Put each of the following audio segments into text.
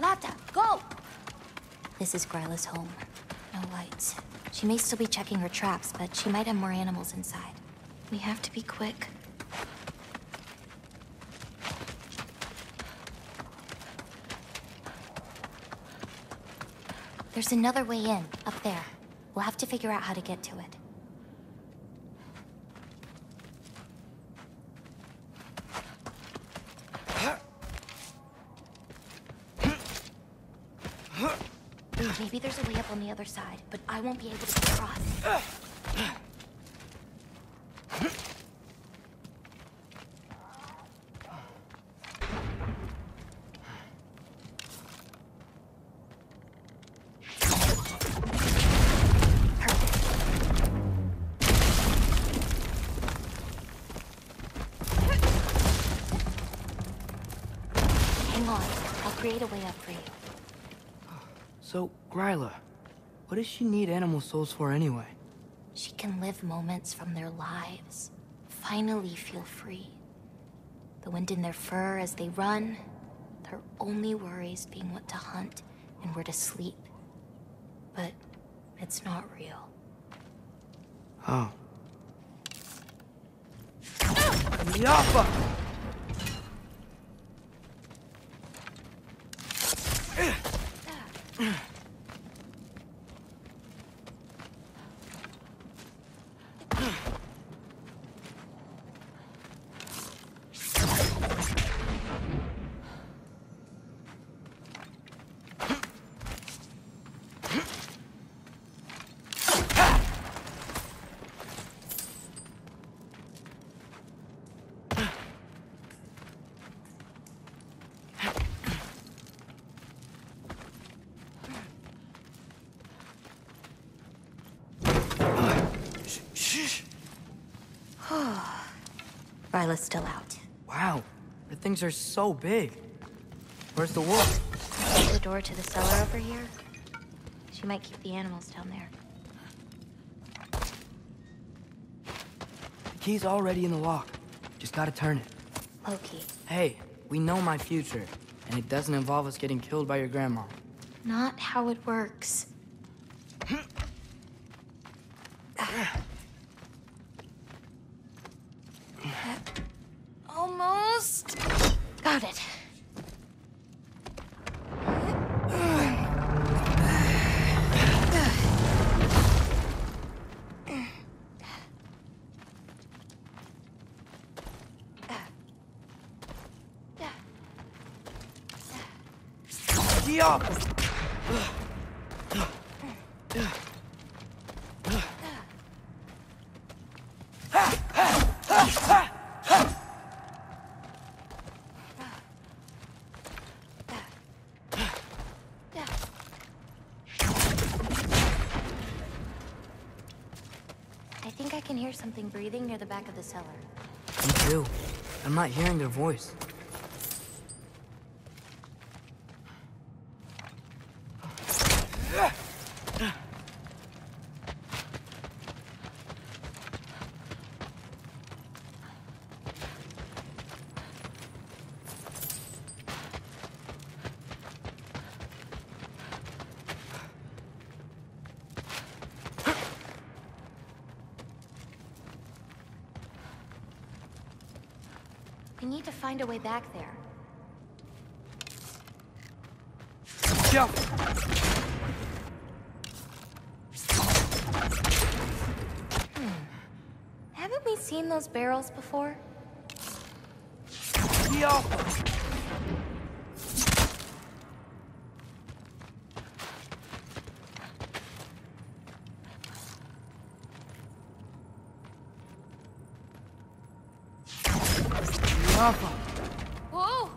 Lata, go! This is Gryla's home. No lights. She may still be checking her traps, but she might have more animals inside. We have to be quick. There's another way in, up there. We'll have to figure out how to get to it. Maybe there's a way up on the other side, but I won't be able to get across. Hang on. I'll create a way up for you. So, Gryla, what does she need animal souls for anyway? She can live moments from their lives. Finally feel free. The wind in their fur as they run. Their only worries being what to hunt and where to sleep. But it's not real. Oh. Yappa! Shh! Ah. Gryla's still out. Wow, the things are so big. Where's the wolf? There's the door to the cellar over here. She might keep the animals down there. The key's already in the lock. Just gotta turn it. Loki. Hey, we know my future, and it doesn't involve us getting killed by your grandma. Not how it works. Almost. Got it. I think I can hear something breathing near the back of the cellar. Me too. I'm not hearing their voice. We need to find a way back there. Jump! Hmm. Haven't we seen those barrels before? Yup!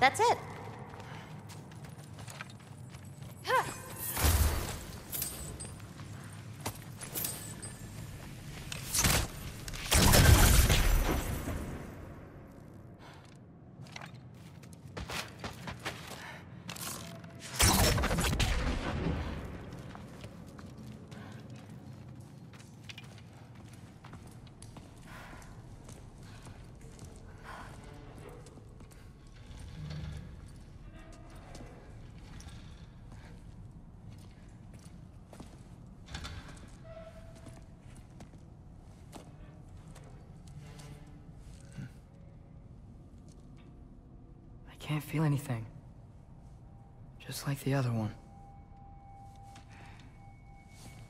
That's it. Can't feel anything. Just like the other one.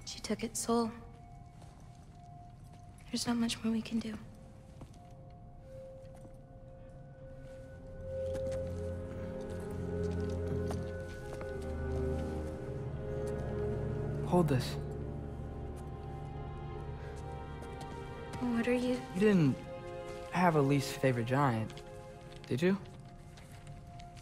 She took its soul. There's not much more we can do. Hold this. What are you? You didn't have a least favorite giant, did you?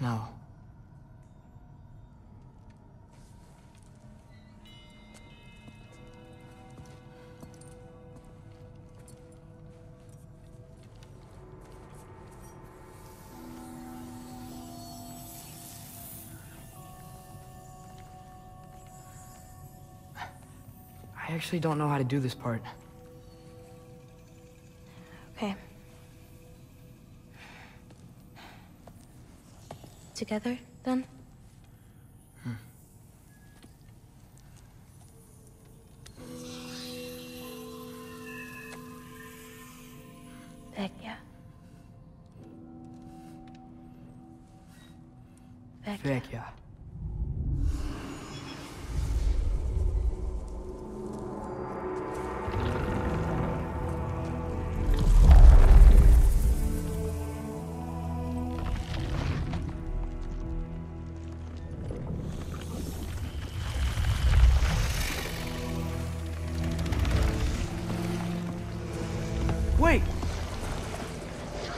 No. I actually don't know how to do this part. Together, then?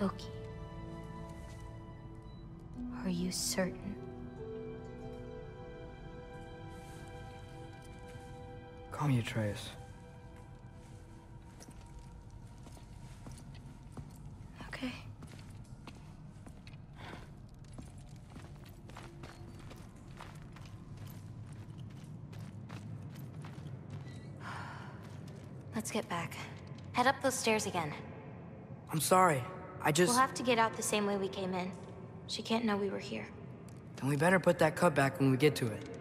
Loki. Are you certain? Call me Atreus. Okay. Let's get back. Head up those stairs again. I'm sorry. I just... We'll have to get out the same way we came in. She can't know we were here. Then we better put that cut back when we get to it.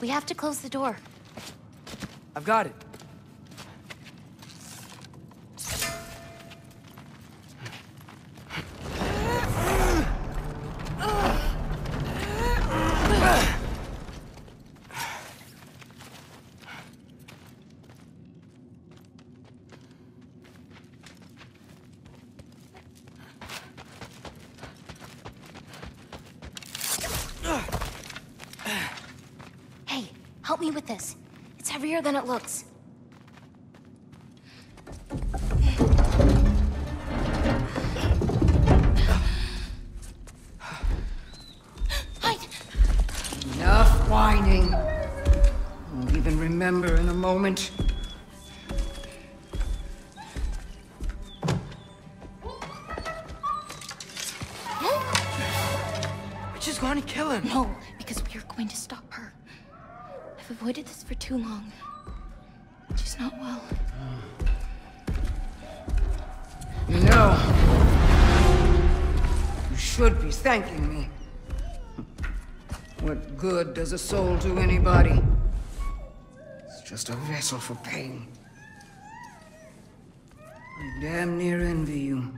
We have to close the door. I've got it. this. It's heavier than it looks. Enough whining. Won't even remember in a moment. We're just going to kill him. No, because we're going to stop I've avoided this for too long. She's not well. No. You should be thanking me. What good does a soul do anybody? It's just a vessel for pain. I damn near envy you.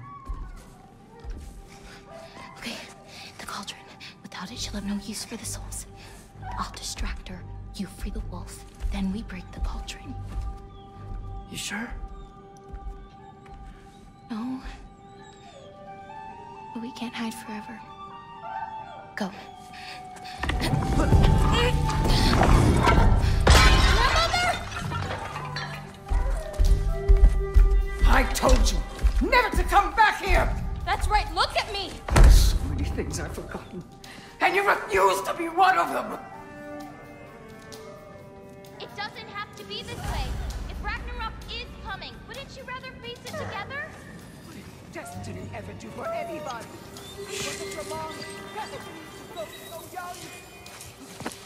Okay, the cauldron. Without it, she'll have no use for the souls. I'll distract her. You free the wolf. Then we break the cauldron. You sure? No. But we can't hide forever. Go. I told you never to come back here! That's right, look at me! So many things I've forgotten. And you refuse to be one of them! Doesn't have to be this way. If Ragnarok is coming, wouldn't you rather face it together? What did destiny ever do for anybody? Was it your mom's destiny to look so young?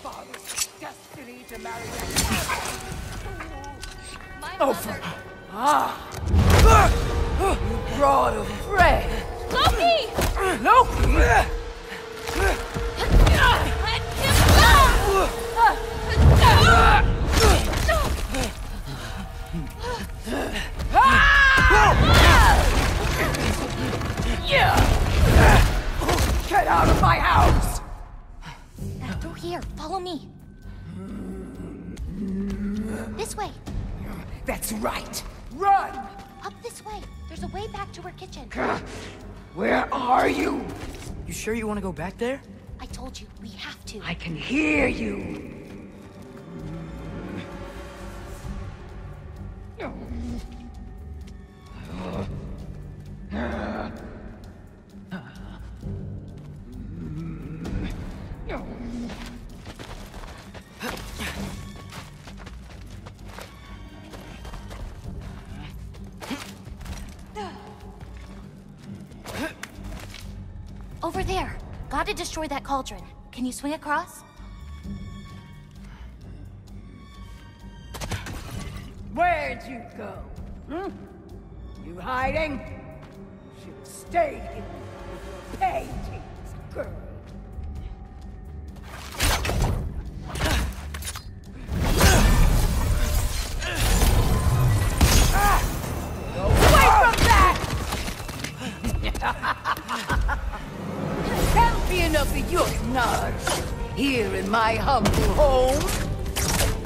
Father's destiny to marry that My Oh, mother... for... Ah! You brought of bread! Loki! Loki! Let Get out of my house! Now through here, follow me. This way. That's right! Run! Up this way. There's a way back to her kitchen. Where are you? You sure you want to go back there? I told you, we have to. I can hear you. Over there. Gotta destroy that cauldron. Can you swing across? Where'd you go? Hmm? You hiding? Should have stayed here with your paintings, girl. My humble home.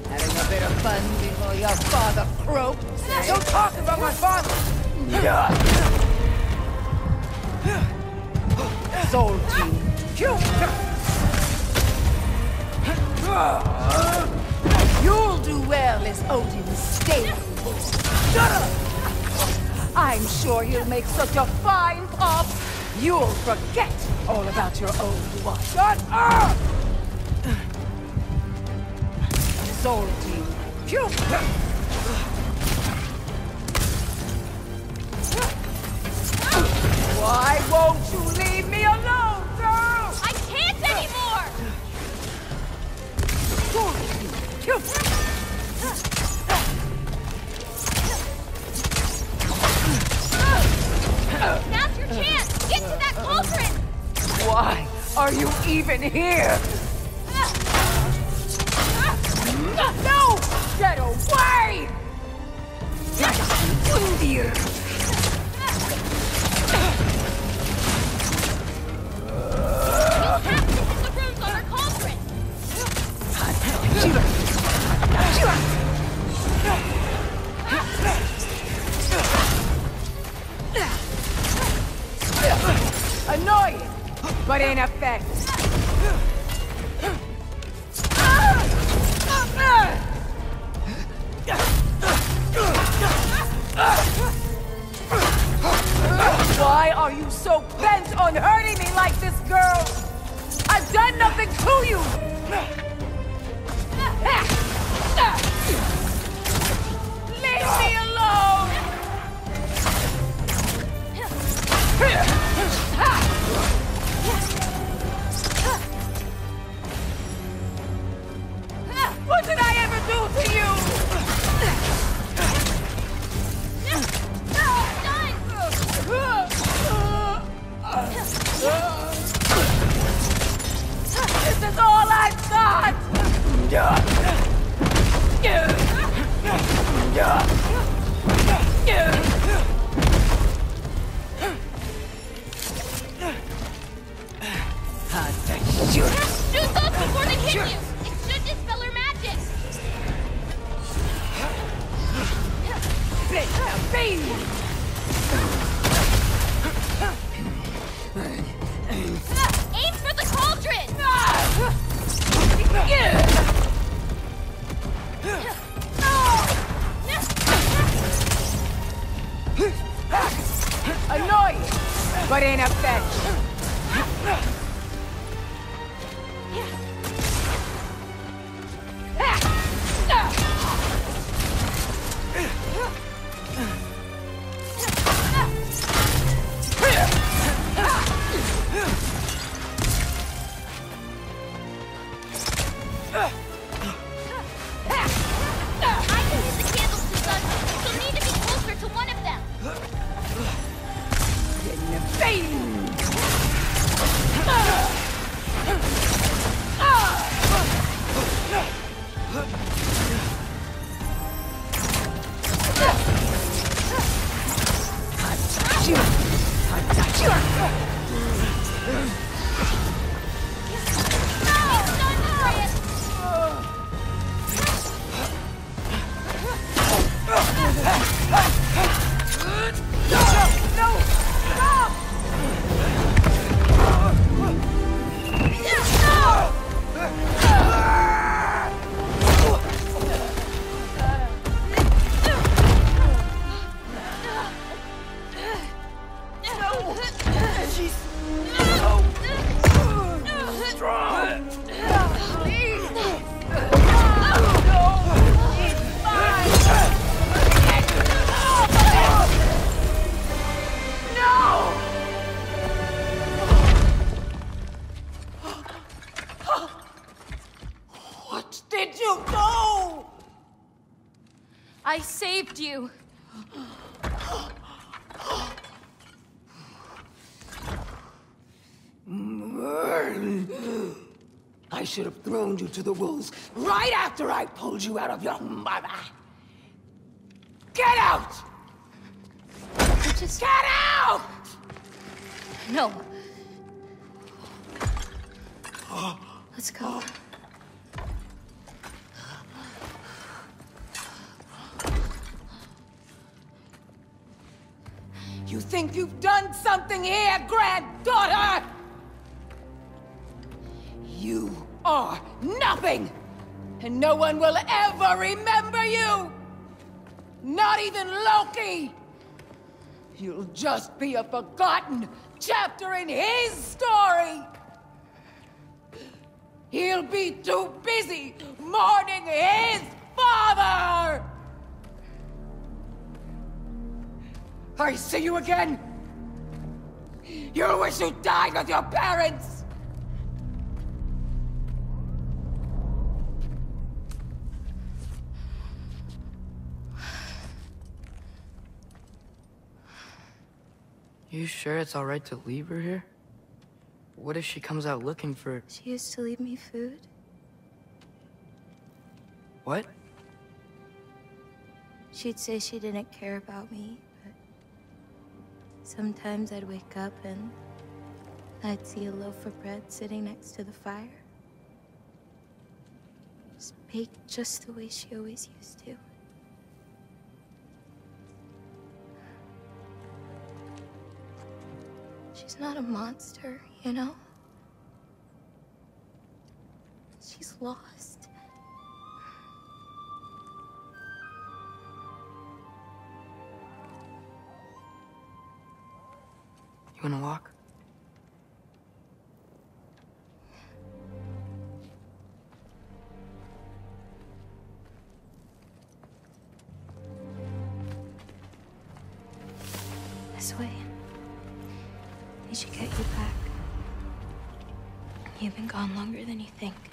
Having a bit of fun before your father croaks. Don't talk about my father! Yeah. Soul team. You'll do well as Odin's stable. Shut up! I'm sure he'll make such a fine pop, you'll forget all about your old one. Shut up! Phew! Why won't you leave me alone, girl? I can't anymore! Now's your chance! Get to that cauldron! Why are you even here? In effect. Aim for the cauldron! Annoying, but ineffective. I you do? I saved you. I should have thrown you to the wolves right after I pulled you out of your mother. Get out! Just Get out! no. Let's go. You think you've done something here, granddaughter? You are nothing! And no one will ever remember you! Not even Loki! You'll just be a forgotten chapter in his story! He'll be too busy mourning his father! I see you again! You'll wish you died with your parents! You sure it's alright to leave her here? What if she comes out looking for... She used to leave me food. What? She'd say she didn't care about me, but sometimes I'd wake up and I'd see a loaf of bread sitting next to the fire. Just baked just the way she always used to. She's not a monster, you know? She's lost. You wanna walk? This way. They should get you back. You've been gone longer than you think.